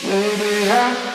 Maybe I